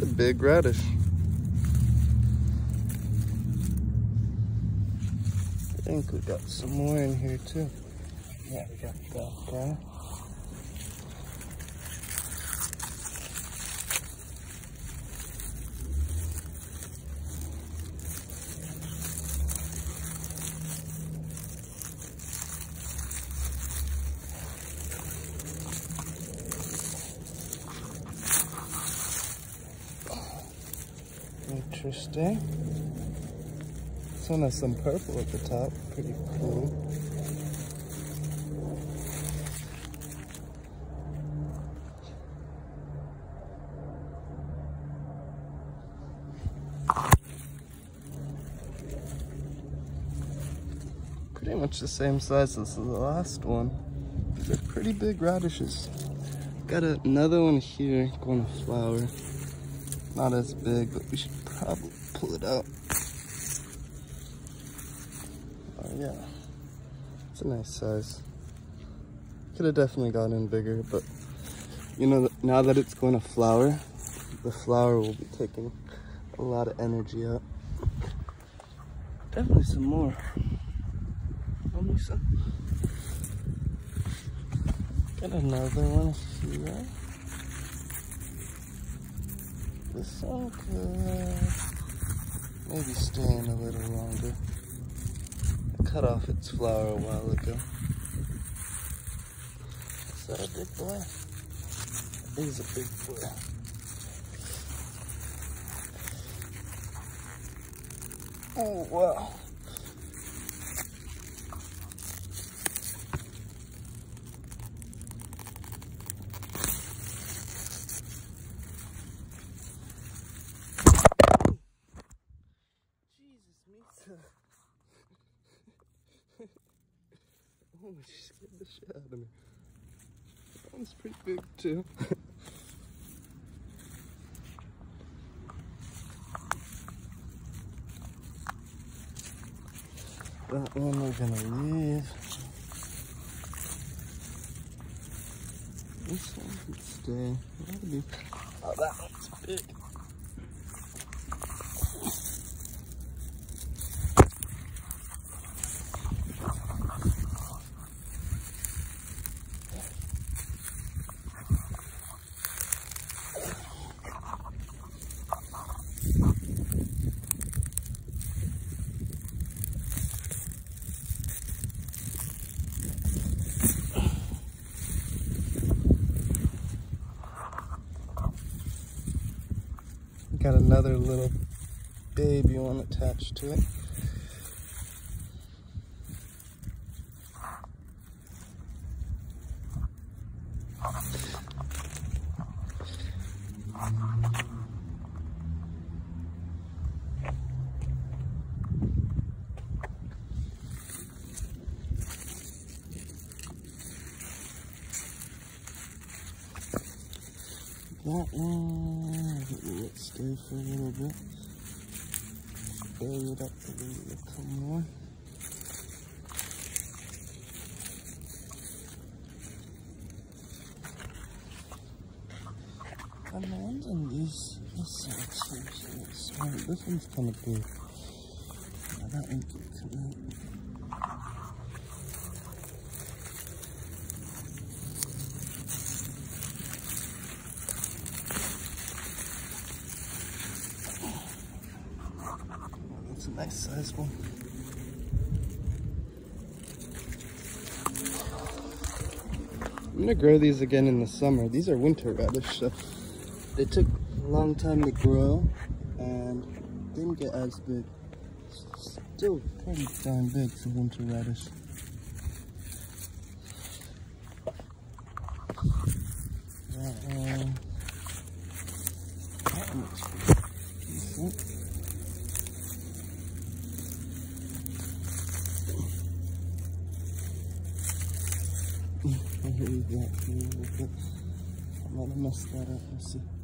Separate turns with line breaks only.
It's a big radish. I think we got some more in here too. Yeah, we got that guy. Interesting. This one has some purple at the top. Pretty cool. Pretty much the same size as the last one. These are pretty big radishes. Got another one here going to flower. Not as big, but we should probably pull it out. Oh yeah, it's a nice size. Could have definitely gotten in bigger, but you know, now that it's going to flower, the flower will be taking a lot of energy out. Definitely some more. Only some. Got another one here. One could maybe stay in a little longer. I cut off its flower a while ago. Is that a big boy? Is a big boy. Oh, wow. oh, she scared the shit out of me. That one's pretty big, too. that one we're gonna leave. This one can stay. Oh, that one's big. Got another little baby one attached to it. That one, let it stay for a little bit. Bury it up a little more. I'm on these, this seems a. This one's kind of big. Yeah, that one can come. Nice size one. I'm gonna grow these again in the summer. These are winter radish, so they took a long time to grow and didn't get as big. Still pretty darn big for winter radish. That one looks pretty decent. I hate that a little bit. I'm gonna mess that up. Let's see.